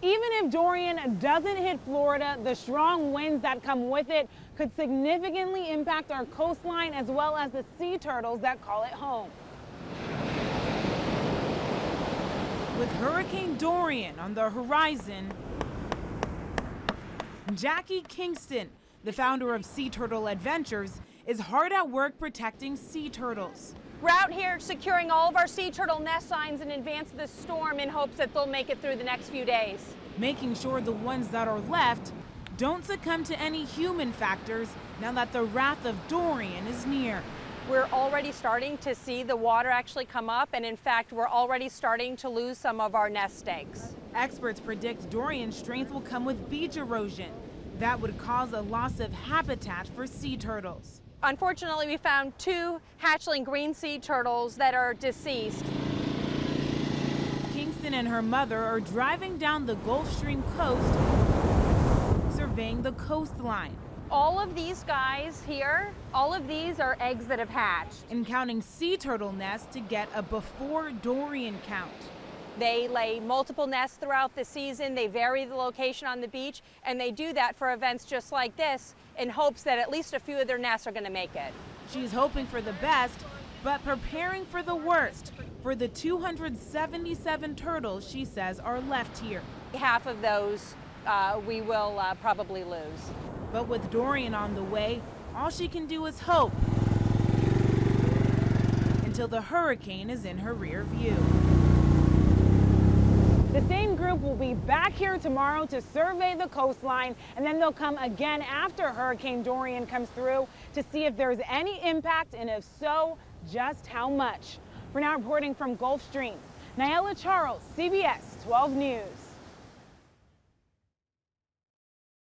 Even if Dorian doesn't hit Florida, the strong winds that come with it could significantly impact our coastline as well as the sea turtles that call it home. With Hurricane Dorian on the horizon, Jackie Kingston, the founder of Sea Turtle Adventures, is hard at work protecting sea turtles. We're out here securing all of our sea turtle nest signs in advance of the storm in hopes that they'll make it through the next few days. Making sure the ones that are left don't succumb to any human factors now that the wrath of Dorian is near. We're already starting to see the water actually come up, and in fact, we're already starting to lose some of our nest eggs. Experts predict Dorian's strength will come with beach erosion. That would cause a loss of habitat for sea turtles. Unfortunately, we found two hatchling green sea turtles that are deceased. Kingston and her mother are driving down the Gulf Stream coast, surveying the coastline all of these guys here, all of these are eggs that have hatched. And counting sea turtle nests to get a before Dorian count. They lay multiple nests throughout the season. They vary the location on the beach, and they do that for events just like this in hopes that at least a few of their nests are going to make it. She's hoping for the best, but preparing for the worst for the 277 turtles she says are left here. Half of those uh, we will uh, probably lose. But with Dorian on the way, all she can do is hope until the hurricane is in her rear view. The same group will be back here tomorrow to survey the coastline, and then they'll come again after Hurricane Dorian comes through to see if there's any impact, and if so, just how much. For now, reporting from Gulfstream, Nyela Charles, CBS 12 News.